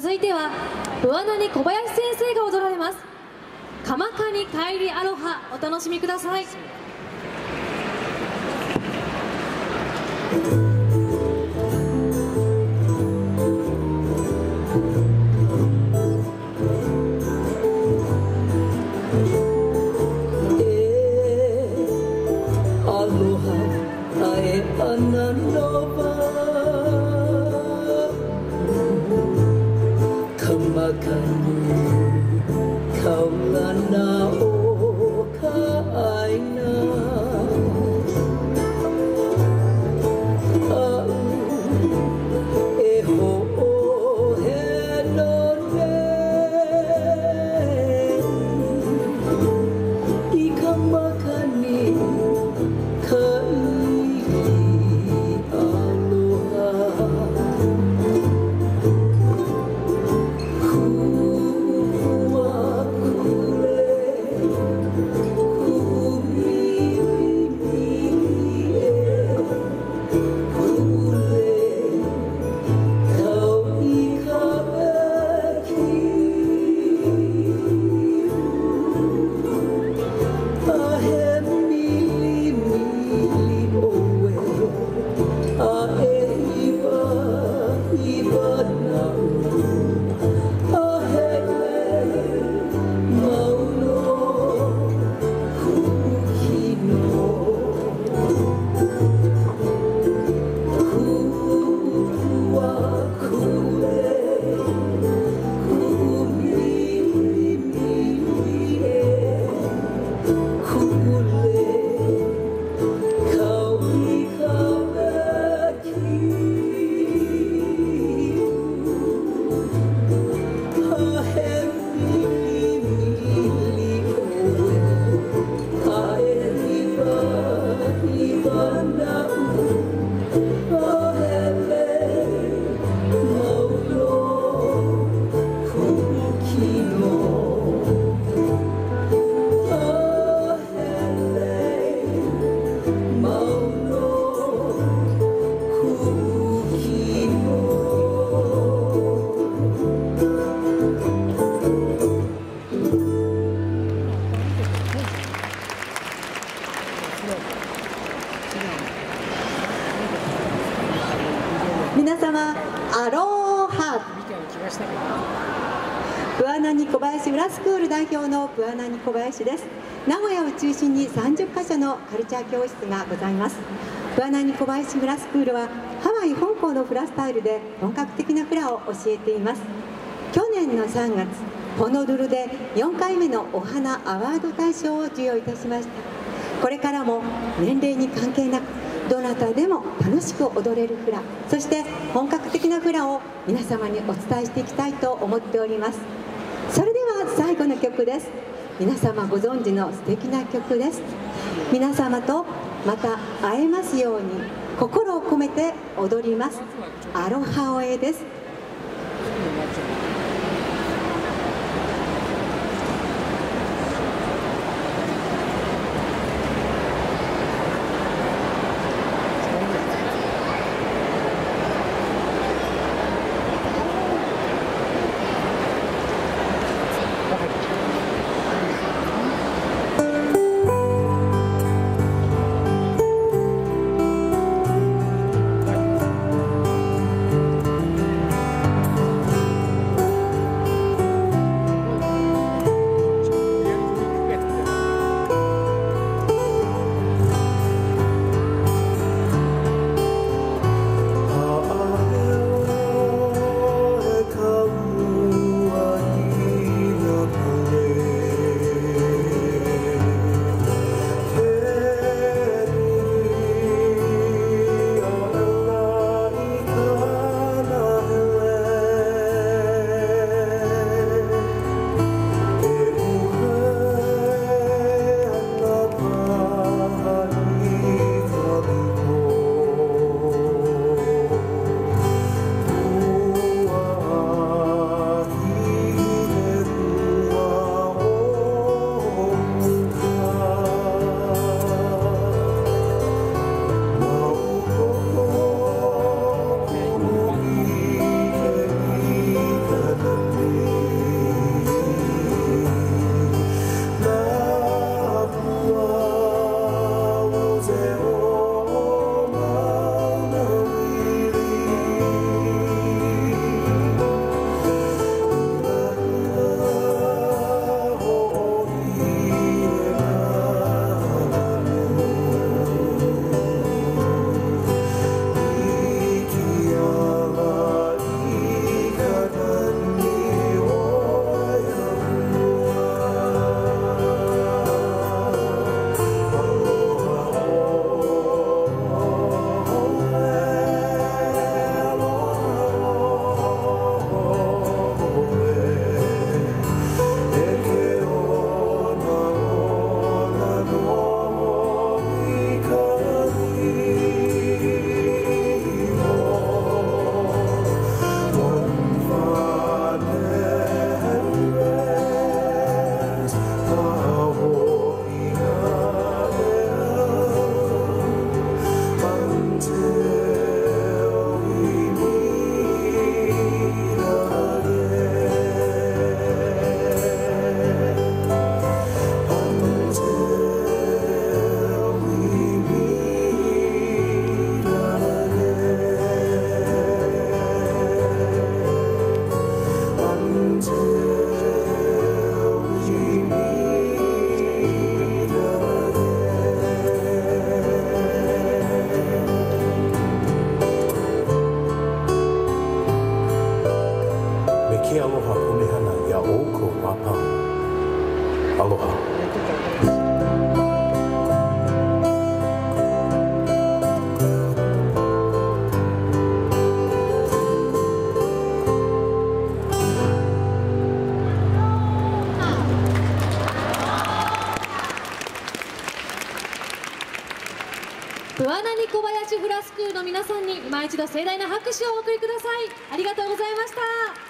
続いては上野に小林先生が踊られます「鎌かに帰りアロハ」お楽しみください。桑名に小林浦スクール代表の桑名に小林です。名古屋を中心に30カ所のカルチャー教室がございます。桑名に小林フラスクールはハワイ香港のフラスタイルで本格的なフラを教えています。去年の3月ホノルルで4回目のお花アワード大賞を授与いたしました。これからも年齢に関係なくどなたでも楽しく踊れるフラそして本格的なフラを皆様にお伝えしていきたいと思っております。それでは最後の曲です。皆様ご存知の素敵な曲です。皆様とまた会えますように心を込めて踊ります。アロハオエです。Aloha. ブアナニ小林フラスクールの皆さんに今一度盛大な拍手をお送りくださいありがとうございました